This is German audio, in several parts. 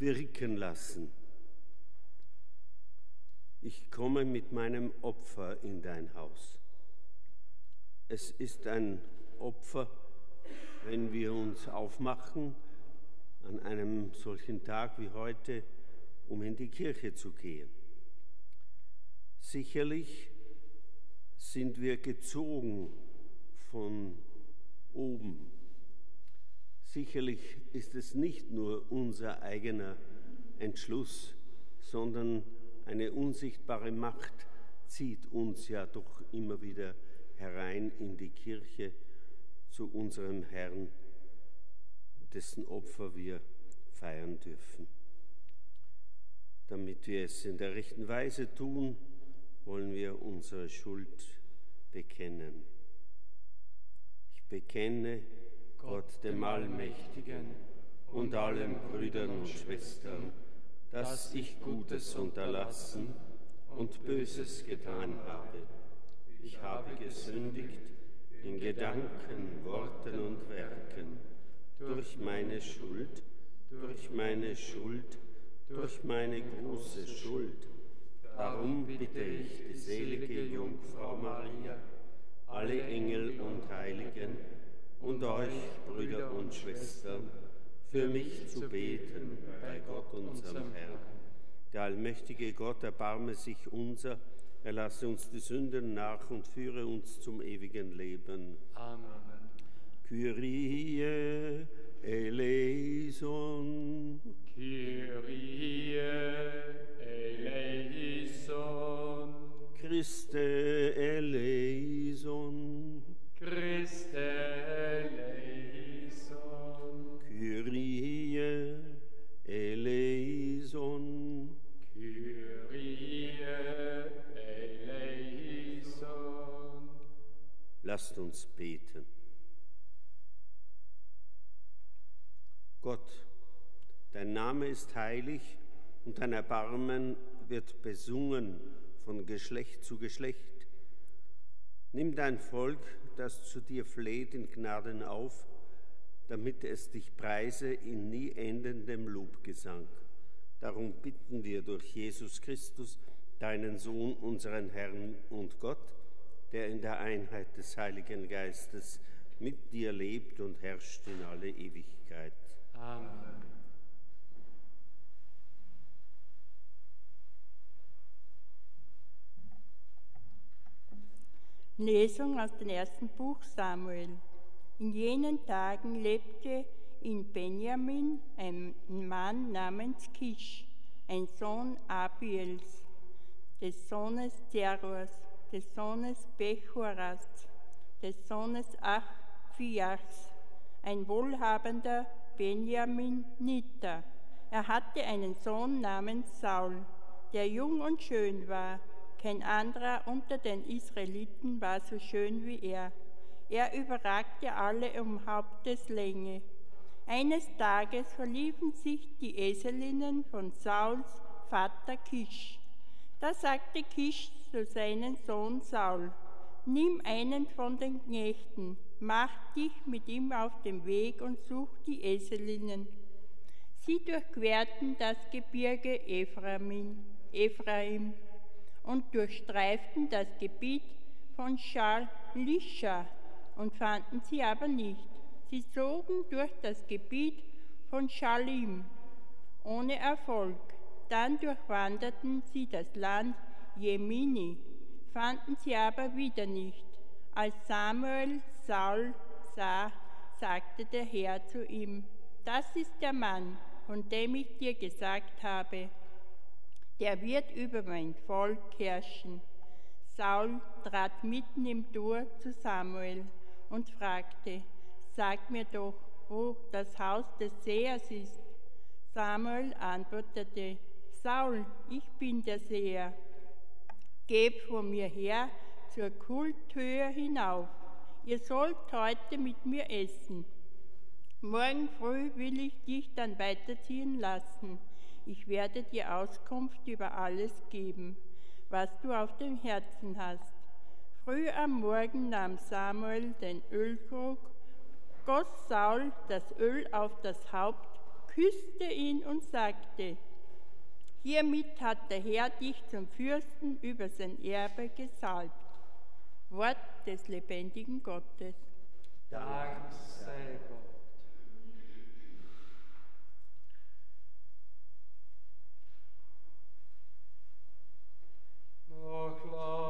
wirken lassen. Ich komme mit meinem Opfer in dein Haus. Es ist ein Opfer, wenn wir uns aufmachen, an einem solchen Tag wie heute, um in die Kirche zu gehen. Sicherlich sind wir gezogen von oben. Sicherlich ist es nicht nur unser eigener Entschluss, sondern eine unsichtbare Macht zieht uns ja doch immer wieder herein in die Kirche zu unserem Herrn, dessen Opfer wir feiern dürfen. Damit wir es in der rechten Weise tun, wollen wir unsere Schuld bekennen. Ich bekenne Gott dem Allmächtigen und allen Brüdern und Schwestern, dass ich Gutes unterlassen und Böses getan habe. Ich habe gesündigt in Gedanken, Worten und Werken, durch meine Schuld, durch meine Schuld, durch meine große Schuld. Darum bitte ich die selige Jungfrau Maria, alle Engel und Heiligen und euch, Brüder und Schwestern, für mich zu beten bei Gott, unserem Herrn. Der allmächtige Gott erbarme sich unser, er lasse uns die Sünden nach und führe uns zum ewigen Leben. Amen. Kyrie eleison. Kyrie eleison. Christe eleison. Christe eleison. Lasst uns beten. Gott, dein Name ist heilig und dein Erbarmen wird besungen von Geschlecht zu Geschlecht. Nimm dein Volk, das zu dir fleht, in Gnaden auf, damit es dich preise in nie endendem Lobgesang. Darum bitten wir durch Jesus Christus, deinen Sohn, unseren Herrn und Gott, der in der Einheit des Heiligen Geistes mit dir lebt und herrscht in alle Ewigkeit. Amen. Lesung aus dem ersten Buch Samuel. In jenen Tagen lebte in Benjamin ein Mann namens Kisch, ein Sohn Abiels, des Sohnes Zerors, des Sohnes Bechoras, des Sohnes Achfiachs, ein wohlhabender Benjaminiter. Er hatte einen Sohn namens Saul, der jung und schön war. Kein anderer unter den Israeliten war so schön wie er. Er überragte alle um Haupteslänge. Eines Tages verliefen sich die Eselinnen von Sauls Vater Kisch. Da sagte Kisch zu seinem Sohn Saul, Nimm einen von den Knechten, mach dich mit ihm auf den Weg und such die Eselinnen. Sie durchquerten das Gebirge Ephraim, Ephraim und durchstreiften das Gebiet von Schalischa und fanden sie aber nicht. Sie zogen durch das Gebiet von Schalim ohne Erfolg. Dann durchwanderten sie das Land Jemini, fanden sie aber wieder nicht. Als Samuel Saul sah, sagte der Herr zu ihm, das ist der Mann, von dem ich dir gesagt habe, der wird über mein Volk herrschen. Saul trat mitten im Tor zu Samuel und fragte, sag mir doch, wo das Haus des Sehers ist. Samuel antwortete, Saul, ich bin der Seher. Geb vor mir her zur Kulthöhe hinauf. Ihr sollt heute mit mir essen. Morgen früh will ich dich dann weiterziehen lassen ich werde dir Auskunft über alles geben, was du auf dem Herzen hast. Früh am Morgen nahm Samuel den Ölkrug, goss Saul das Öl auf das Haupt, küsste ihn und sagte, Hiermit hat der Herr dich zum Fürsten über sein Erbe gesalbt. Wort des lebendigen Gottes. Dank sei Gott. Noch lag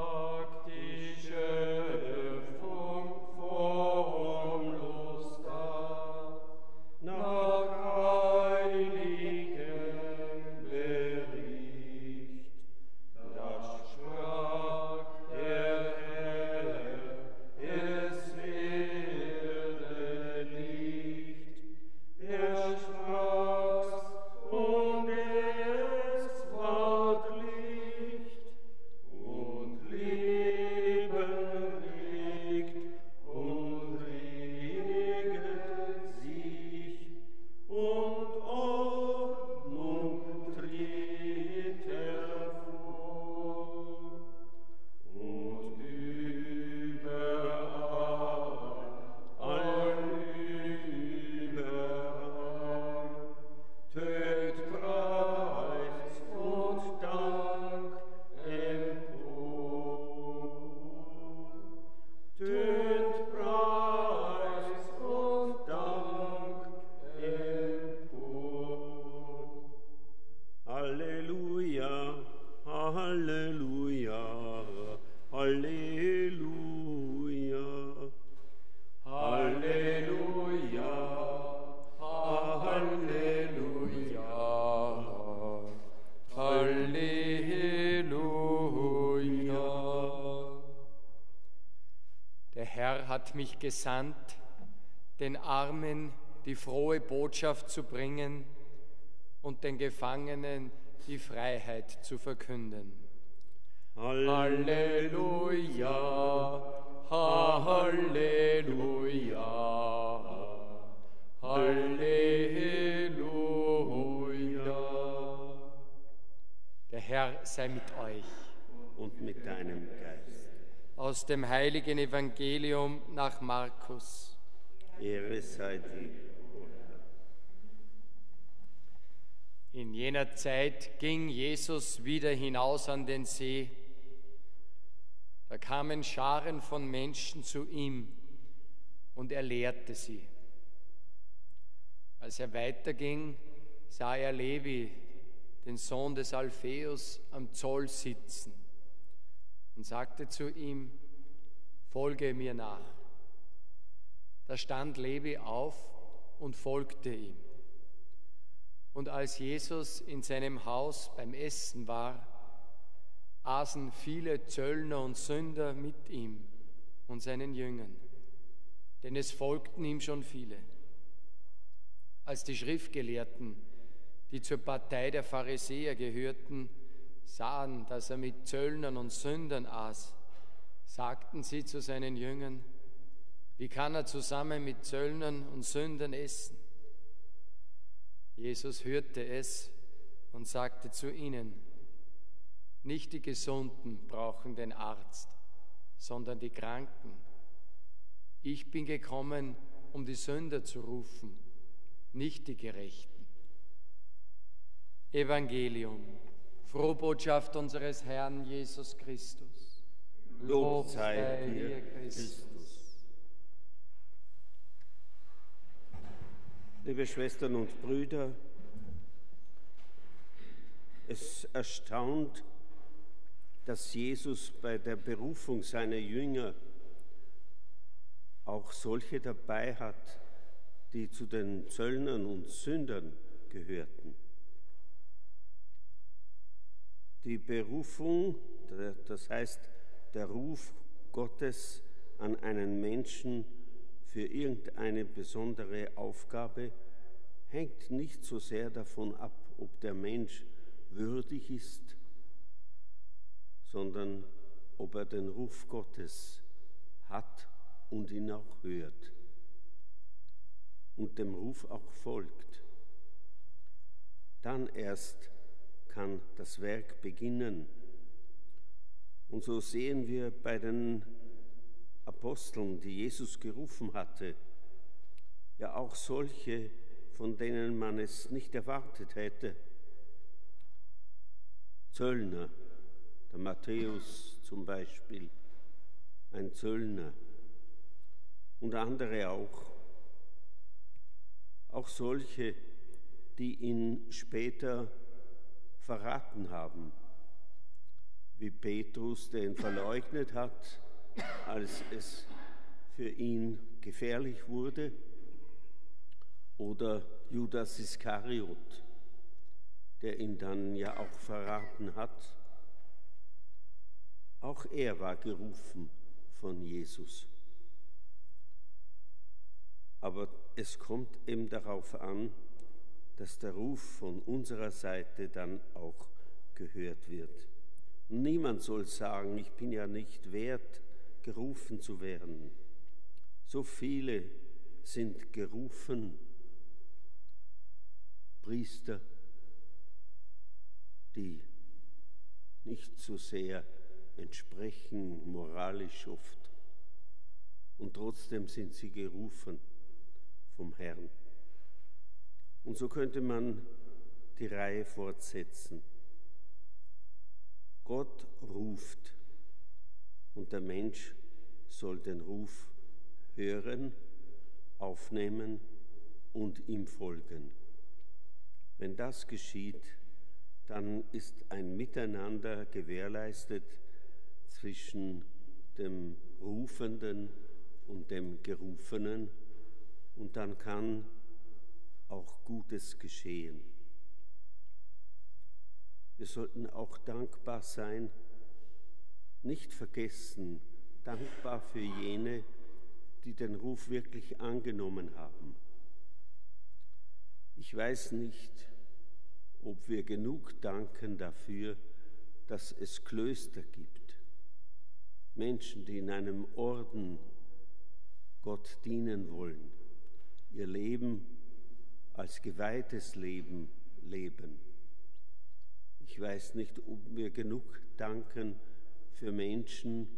Herr hat mich gesandt, den Armen die frohe Botschaft zu bringen und den Gefangenen die Freiheit zu verkünden. Halleluja, Halleluja, Halleluja. Der Herr sei mit euch. Und mit deinem. Aus dem heiligen Evangelium nach Markus. Ehre sei dir. In jener Zeit ging Jesus wieder hinaus an den See. Da kamen Scharen von Menschen zu ihm und er lehrte sie. Als er weiterging, sah er Levi, den Sohn des Alpheus, am Zoll sitzen und sagte zu ihm, folge mir nach. Da stand Levi auf und folgte ihm. Und als Jesus in seinem Haus beim Essen war, aßen viele Zöllner und Sünder mit ihm und seinen Jüngern, denn es folgten ihm schon viele. Als die Schriftgelehrten, die zur Partei der Pharisäer gehörten, sahen, dass er mit Zöllnern und Sündern aß, sagten sie zu seinen Jüngern, wie kann er zusammen mit Zöllnern und Sündern essen? Jesus hörte es und sagte zu ihnen, nicht die Gesunden brauchen den Arzt, sondern die Kranken. Ich bin gekommen, um die Sünder zu rufen, nicht die Gerechten. Evangelium, Frohbotschaft unseres Herrn Jesus Christus. Lob sei dir, Christus. Liebe Schwestern und Brüder, es erstaunt, dass Jesus bei der Berufung seiner Jünger auch solche dabei hat, die zu den Zöllnern und Sündern gehörten. Die Berufung, das heißt der Ruf Gottes an einen Menschen für irgendeine besondere Aufgabe, hängt nicht so sehr davon ab, ob der Mensch würdig ist, sondern ob er den Ruf Gottes hat und ihn auch hört und dem Ruf auch folgt. Dann erst kann das Werk beginnen. Und so sehen wir bei den Aposteln, die Jesus gerufen hatte, ja auch solche, von denen man es nicht erwartet hätte. Zöllner, der Matthäus zum Beispiel, ein Zöllner und andere auch. Auch solche, die ihn später verraten haben, wie Petrus, der ihn verleugnet hat, als es für ihn gefährlich wurde, oder Judas Iskariot, der ihn dann ja auch verraten hat. Auch er war gerufen von Jesus. Aber es kommt eben darauf an, dass der Ruf von unserer Seite dann auch gehört wird. niemand soll sagen, ich bin ja nicht wert, gerufen zu werden. So viele sind gerufen, Priester, die nicht so sehr entsprechen moralisch oft. Und trotzdem sind sie gerufen vom Herrn. Und so könnte man die Reihe fortsetzen. Gott ruft und der Mensch soll den Ruf hören, aufnehmen und ihm folgen. Wenn das geschieht, dann ist ein Miteinander gewährleistet zwischen dem Rufenden und dem Gerufenen und dann kann auch Gutes geschehen. Wir sollten auch dankbar sein, nicht vergessen, dankbar für jene, die den Ruf wirklich angenommen haben. Ich weiß nicht, ob wir genug danken dafür, dass es Klöster gibt, Menschen, die in einem Orden Gott dienen wollen ihr Leben als geweihtes Leben leben. Ich weiß nicht, ob wir genug danken für Menschen,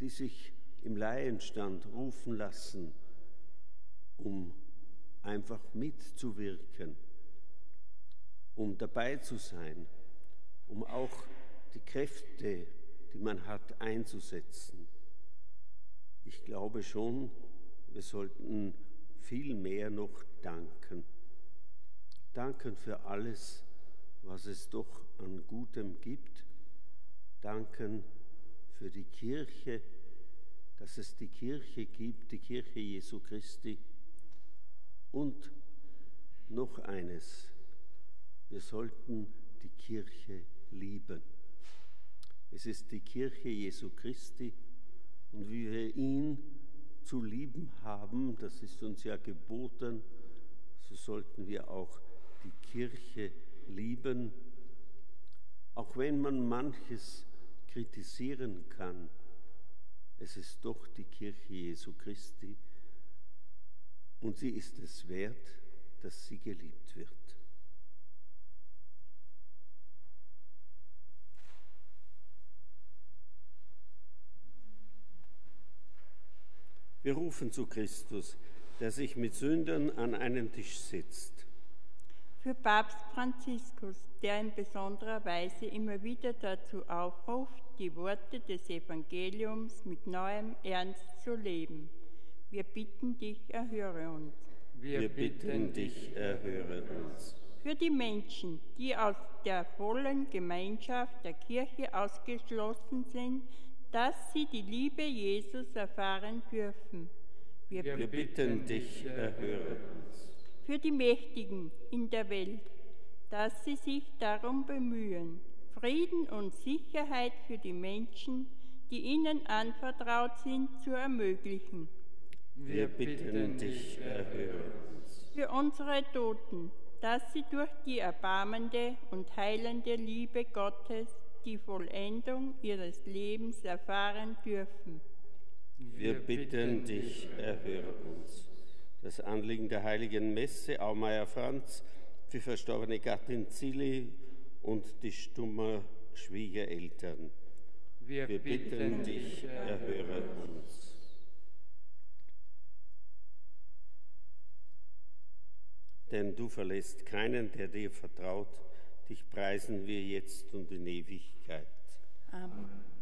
die sich im Laienstand rufen lassen, um einfach mitzuwirken, um dabei zu sein, um auch die Kräfte, die man hat, einzusetzen. Ich glaube schon, wir sollten viel mehr noch danken. Danken für alles, was es doch an Gutem gibt. Danken für die Kirche, dass es die Kirche gibt, die Kirche Jesu Christi. Und noch eines, wir sollten die Kirche lieben. Es ist die Kirche Jesu Christi und wie wir ihn zu lieben haben, das ist uns ja geboten, so sollten wir auch die Kirche lieben, auch wenn man manches kritisieren kann. Es ist doch die Kirche Jesu Christi und sie ist es wert, dass sie geliebt wird. Wir rufen zu Christus, der sich mit Sündern an einen Tisch sitzt. Für Papst Franziskus, der in besonderer Weise immer wieder dazu aufruft, die Worte des Evangeliums mit neuem Ernst zu leben. Wir bitten dich, erhöre uns. Wir, bitten dich, erhöre uns. Für die Menschen, die aus der vollen Gemeinschaft der Kirche ausgeschlossen sind, dass sie die Liebe Jesus erfahren dürfen. Wir, Wir bitten dich, erhöre uns. Für die Mächtigen in der Welt, dass sie sich darum bemühen, Frieden und Sicherheit für die Menschen, die ihnen anvertraut sind, zu ermöglichen. Wir bitten dich, erhöre uns. Für unsere Toten, dass sie durch die erbarmende und heilende Liebe Gottes die Vollendung ihres Lebens erfahren dürfen. Wir bitten dich, erhöre uns. Das Anliegen der heiligen Messe, Aumeier Franz, für verstorbene Gattin Zilli und die stummer Schwiegereltern. Wir, Wir bitten dich, erhöre uns. denn du verlässt keinen, der dir vertraut. Dich preisen wir jetzt und in Ewigkeit. Amen.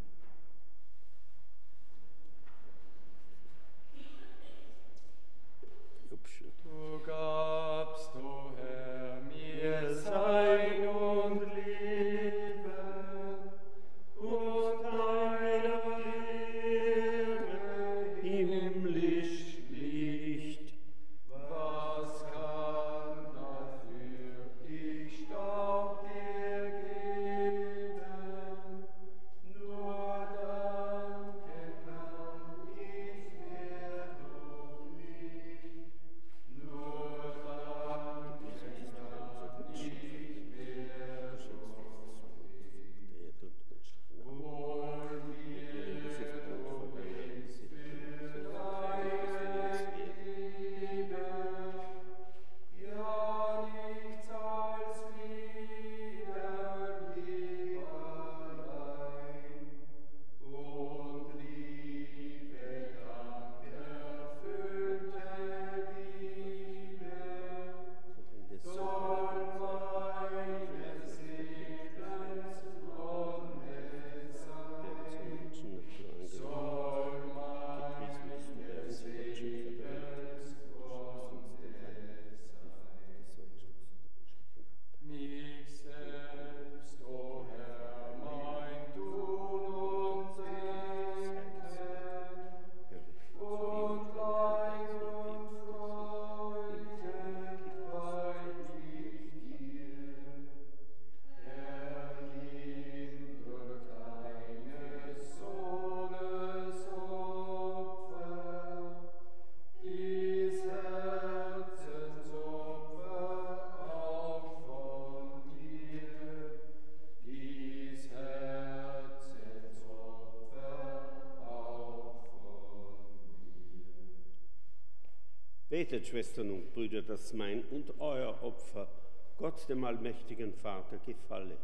Betet, Schwestern und Brüder, dass mein und euer Opfer Gott, dem allmächtigen Vater, gefalle.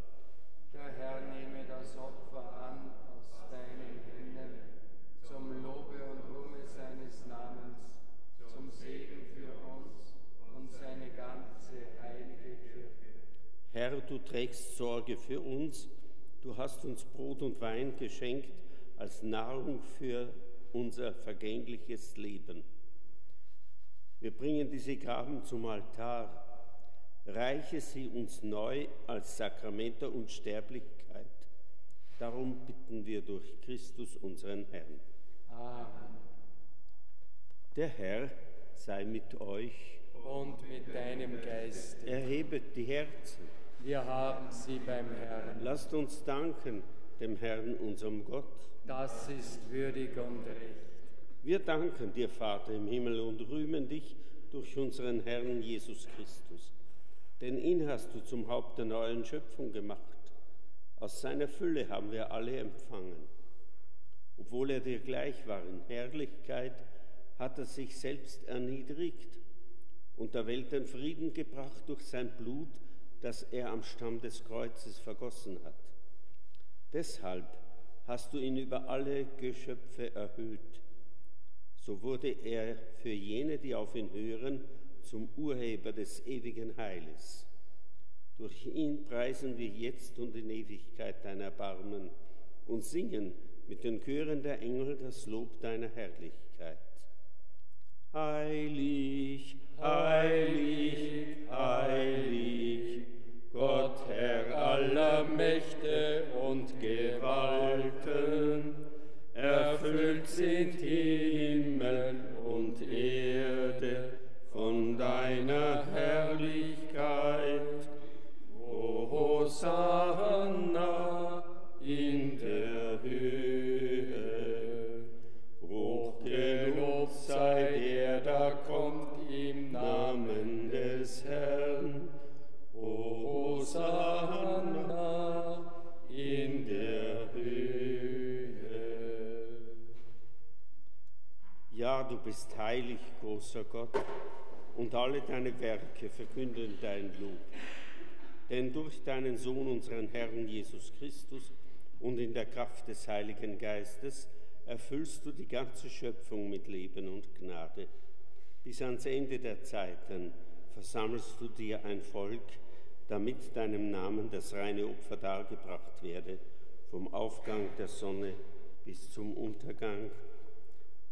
Der Herr nehme das Opfer an aus deinen Händen, zum Lobe und Ruhme seines Namens, zum Segen für uns und seine ganze heilige Kirche. Herr, du trägst Sorge für uns, du hast uns Brot und Wein geschenkt als Nahrung für unser vergängliches Leben. Wir bringen diese Gaben zum Altar, reiche sie uns neu als Sakrament der Unsterblichkeit. Darum bitten wir durch Christus unseren Herrn. Amen. Der Herr sei mit euch, Und mit deinem Geist. erhebet die Herzen. Wir haben sie beim Herrn. Lasst uns danken dem Herrn, unserem Gott. Das ist würdig und recht. Wir danken dir, Vater im Himmel, und rühmen dich durch unseren Herrn Jesus Christus. Denn ihn hast du zum Haupt der neuen Schöpfung gemacht. Aus seiner Fülle haben wir alle empfangen. Obwohl er dir gleich war in Herrlichkeit, hat er sich selbst erniedrigt und der Welt den Frieden gebracht durch sein Blut, das er am Stamm des Kreuzes vergossen hat. Deshalb hast du ihn über alle Geschöpfe erhöht. So wurde er für jene, die auf ihn hören, zum Urheber des ewigen Heiles. Durch ihn preisen wir jetzt und in Ewigkeit dein Erbarmen und singen mit den Chören der Engel das Lob deiner Herrlichkeit. Heilig, heilig, heilig, Gott Herr aller Mächte und Gewalten, erfüllt sind Himmel und Erde von deiner Herrlichkeit. O Hosanna heilig, großer Gott, und alle deine Werke verkünden dein Lob. Denn durch deinen Sohn, unseren Herrn Jesus Christus, und in der Kraft des Heiligen Geistes erfüllst du die ganze Schöpfung mit Leben und Gnade. Bis ans Ende der Zeiten versammelst du dir ein Volk, damit deinem Namen das reine Opfer dargebracht werde, vom Aufgang der Sonne bis zum Untergang.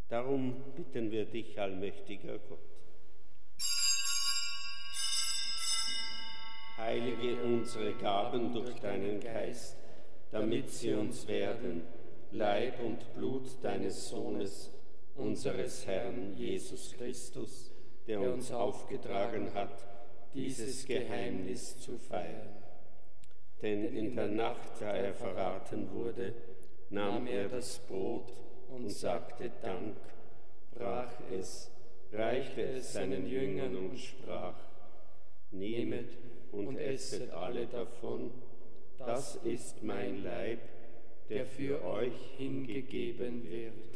Darum bitten wir dich, allmächtiger Gott. Heilige unsere Gaben durch deinen Geist, damit sie uns werden, Leib und Blut deines Sohnes, unseres Herrn Jesus Christus, der uns aufgetragen hat, dieses Geheimnis zu feiern. Denn in der Nacht, da er verraten wurde, nahm er das Brot und sagte Dank, brach es, reichte es seinen Jüngern und sprach, Nehmet und esset alle davon, das ist mein Leib, der für euch hingegeben wird.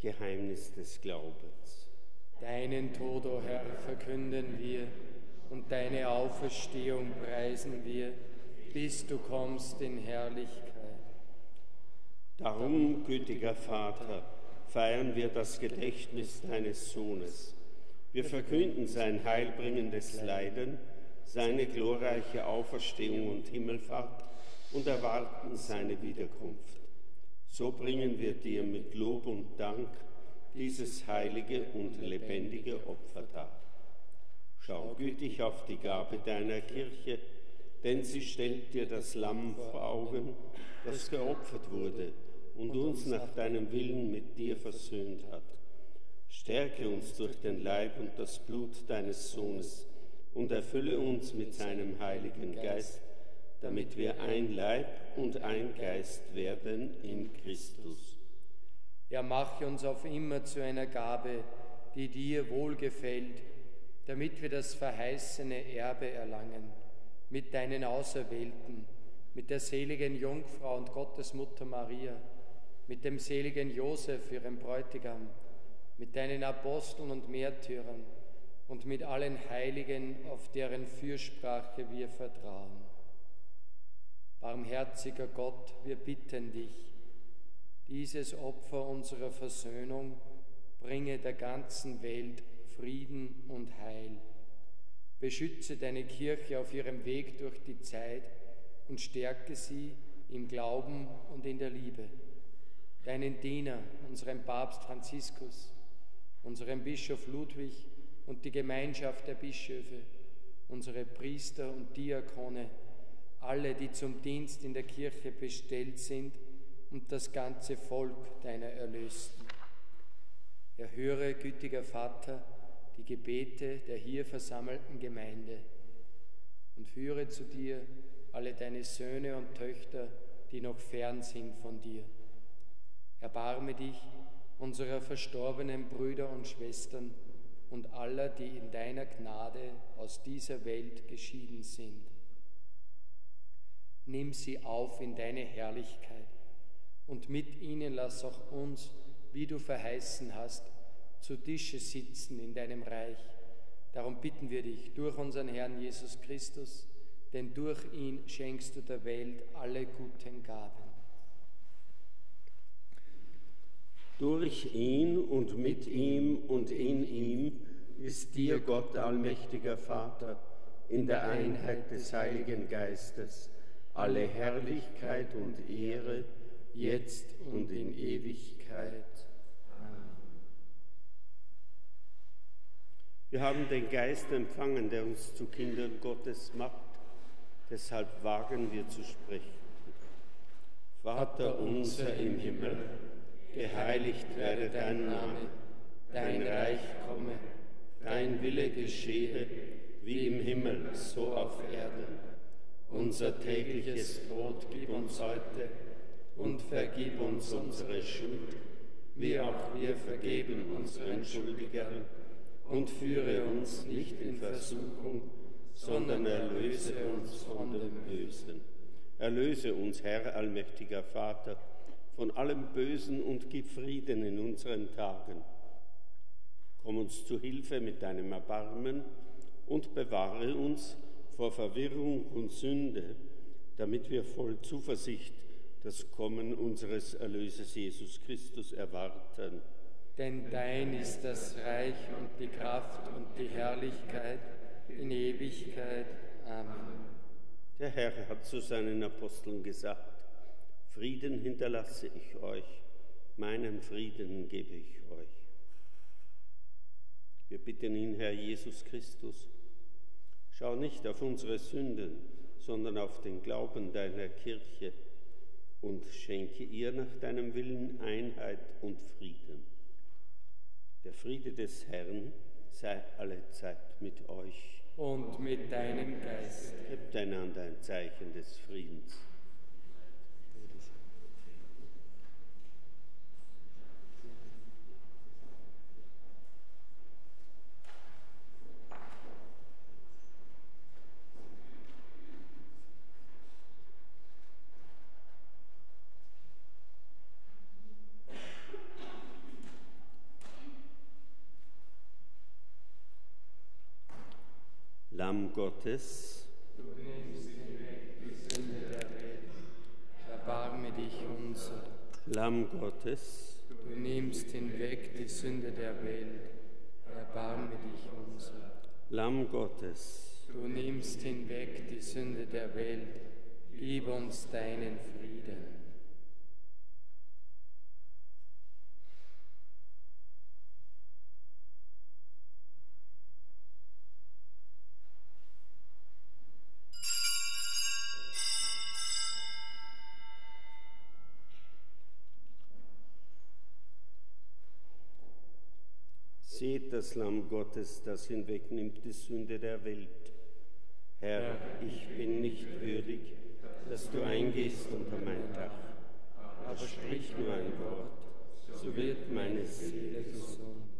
Geheimnis des Glaubens. Deinen Tod, o oh Herr, verkünden wir und deine Auferstehung preisen wir, bis du kommst in Herrlichkeit. Darum, gütiger Vater, feiern wir das Gedächtnis deines Sohnes. Wir verkünden sein heilbringendes Leiden, seine glorreiche Auferstehung und Himmelfahrt und erwarten seine Wiederkunft. So bringen wir dir mit Lob und Dank dieses heilige und lebendige Opfer dar. Schau gütig auf die Gabe deiner Kirche, denn sie stellt dir das Lamm vor Augen, das geopfert wurde und uns nach deinem Willen mit dir versöhnt hat. Stärke uns durch den Leib und das Blut deines Sohnes und erfülle uns mit seinem Heiligen Geist, damit wir ein Leib und ein Geist werden in Christus. Ja, mache uns auf immer zu einer Gabe, die dir wohlgefällt, damit wir das verheißene Erbe erlangen, mit deinen Auserwählten, mit der seligen Jungfrau und Gottesmutter Maria, mit dem seligen Josef, ihrem Bräutigam, mit deinen Aposteln und Märtyrern und mit allen Heiligen, auf deren Fürsprache wir vertrauen. Barmherziger Gott, wir bitten dich, dieses Opfer unserer Versöhnung bringe der ganzen Welt Frieden und Heil. Beschütze deine Kirche auf ihrem Weg durch die Zeit und stärke sie im Glauben und in der Liebe. Deinen Diener, unseren Papst Franziskus, unseren Bischof Ludwig und die Gemeinschaft der Bischöfe, unsere Priester und Diakone, alle, die zum Dienst in der Kirche bestellt sind und das ganze Volk deiner Erlösten. Erhöre, gütiger Vater, die Gebete der hier versammelten Gemeinde und führe zu dir alle deine Söhne und Töchter, die noch fern sind von dir. Erbarme dich unserer verstorbenen Brüder und Schwestern und aller, die in deiner Gnade aus dieser Welt geschieden sind nimm sie auf in deine Herrlichkeit und mit ihnen lass auch uns, wie du verheißen hast, zu Tische sitzen in deinem Reich. Darum bitten wir dich durch unseren Herrn Jesus Christus, denn durch ihn schenkst du der Welt alle guten Gaben. Durch ihn und mit ihm und in ihm ist dir Gott allmächtiger Vater in der Einheit des Heiligen Geistes alle Herrlichkeit und Ehre, jetzt und in Ewigkeit. Amen. Wir haben den Geist empfangen, der uns zu Kindern Gottes macht. Deshalb wagen wir zu sprechen. Vater unser im Himmel, geheiligt werde dein Name, dein Reich komme, dein Wille geschehe, wie im Himmel, so auf Erden. Unser tägliches Brot gib uns heute und vergib uns unsere Schuld, wie auch wir vergeben unseren Schuldigern. Und führe uns nicht in Versuchung, sondern erlöse uns von dem Bösen. Erlöse uns, Herr allmächtiger Vater, von allem Bösen und gib Frieden in unseren Tagen. Komm uns zu Hilfe mit deinem Erbarmen und bewahre uns vor Verwirrung und Sünde, damit wir voll Zuversicht das Kommen unseres Erlösers Jesus Christus erwarten. Denn dein ist das Reich und die Kraft und die Herrlichkeit in Ewigkeit. Amen. Der Herr hat zu seinen Aposteln gesagt, Frieden hinterlasse ich euch, meinen Frieden gebe ich euch. Wir bitten ihn, Herr Jesus Christus, schau nicht auf unsere Sünden, sondern auf den Glauben deiner Kirche und schenke ihr nach deinem Willen Einheit und Frieden. Der Friede des Herrn sei alle Zeit mit euch. Und mit deinem Geist. Gebt einander ein Zeichen des Friedens. Lamm Gottes. Du nimmst hinweg die Sünde der Welt. Erbarme dich unser. Lamm Gottes. Du nimmst hinweg die Sünde der Welt. Erbarme dich unser. Lamm Gottes. Du nimmst hinweg die Sünde der Welt. Gib uns deinen Frieden. Seht das Lamm Gottes, das hinwegnimmt die Sünde der Welt. Herr, ich bin nicht würdig, dass du eingehst unter mein Dach, aber sprich nur ein Wort, so wird meine Seele gesund.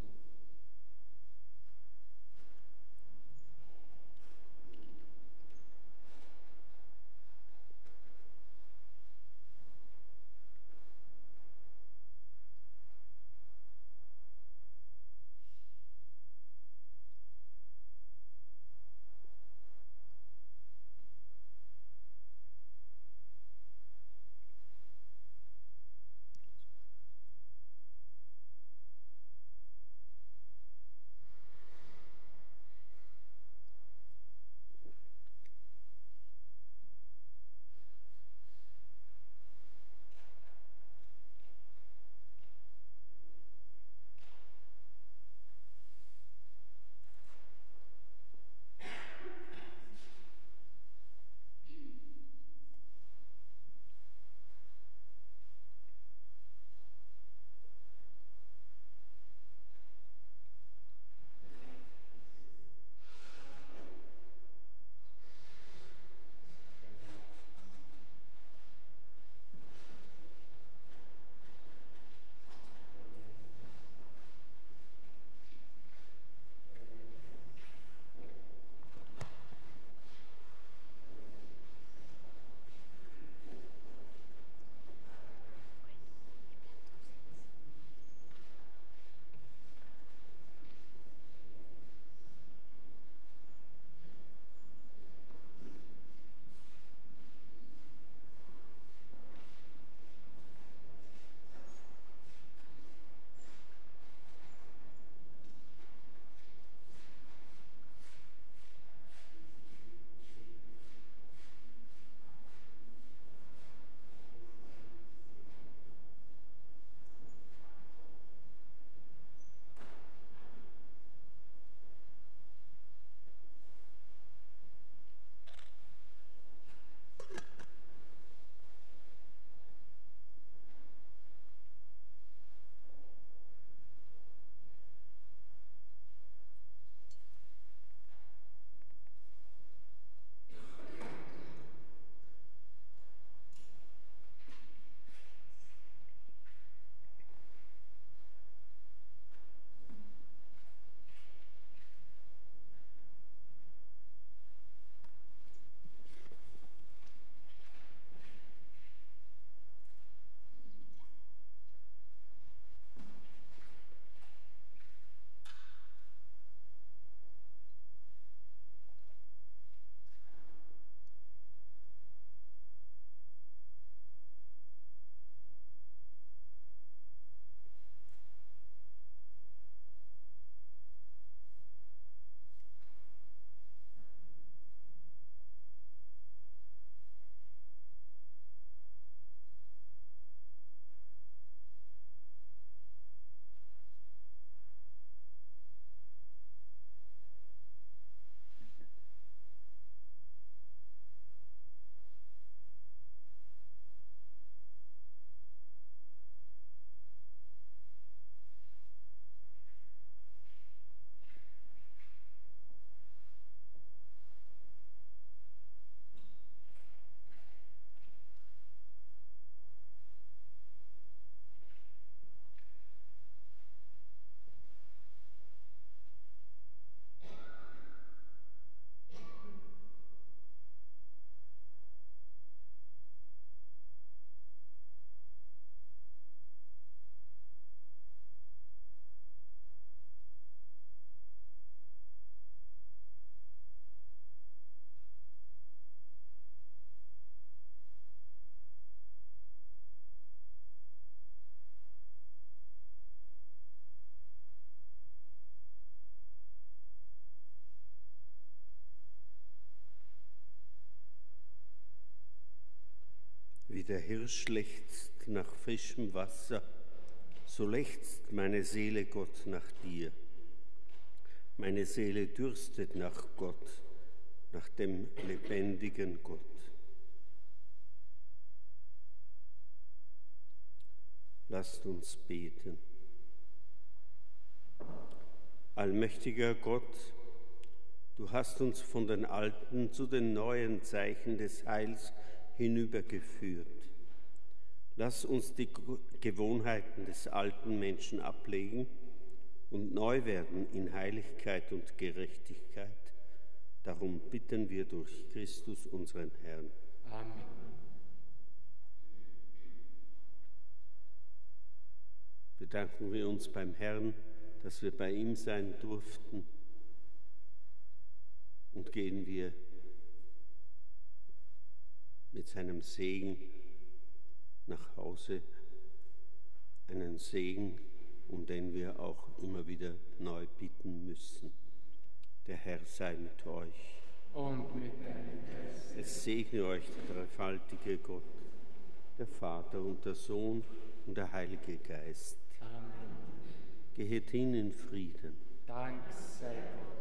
Wie der Hirsch lechzt nach frischem Wasser, so lechzt meine Seele Gott nach dir. Meine Seele dürstet nach Gott, nach dem lebendigen Gott. Lasst uns beten. Allmächtiger Gott, du hast uns von den alten zu den neuen Zeichen des Heils hinübergeführt. Lass uns die Gewohnheiten des alten Menschen ablegen und neu werden in Heiligkeit und Gerechtigkeit. Darum bitten wir durch Christus unseren Herrn. Amen. Bedanken wir uns beim Herrn, dass wir bei ihm sein durften und gehen wir mit seinem Segen nach Hause, einen Segen, um den wir auch immer wieder neu bitten müssen. Der Herr sei mit euch. Und mit deinem Geist. Es segne euch der dreifaltige Gott, der Vater und der Sohn und der Heilige Geist. Amen. Gehet hin in Frieden. Dank sei Gott.